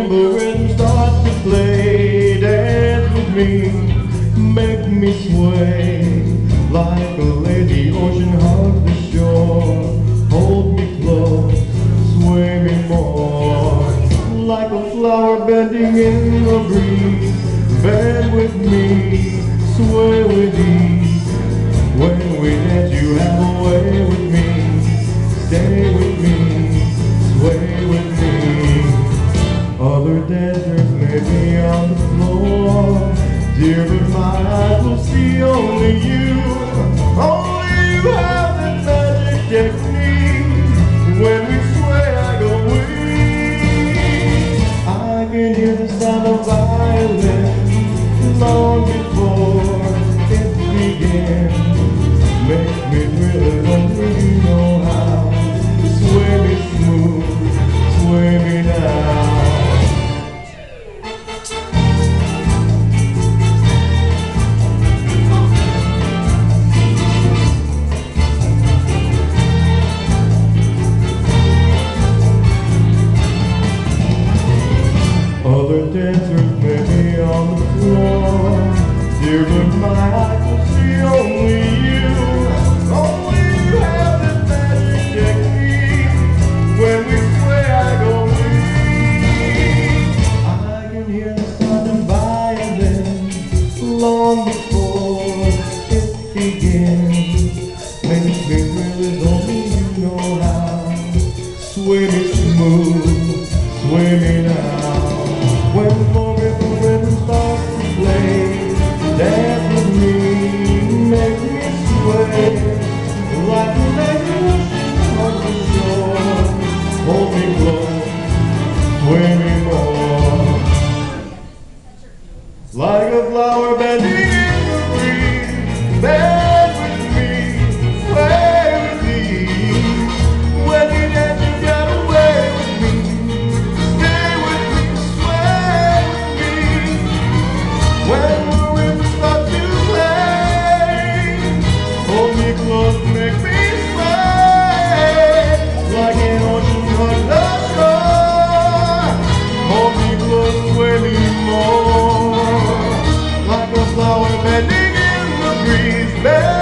tambourine start to play Dance with me, make me sway. Like a lazy ocean hugs the shore Hold me close, sway me more. Like a flower bending in the breeze Bend with me, sway with me. When we dance you have a way with me. Stay with me, sway with me. Dancers may be on the floor. Dear, but my eyes will see only you. Only you have that magic technique. When we sway, I go weak. I can hear the sound of violin long before it begins. Other dancers may be on the floor. Dear, but my eyes will see only you. Only you have this magic technique. When we sway, I go weak. I can hear the long before it begins. Makes me as only you know how. Sway smooth, sway now. Like a flower bending breeze.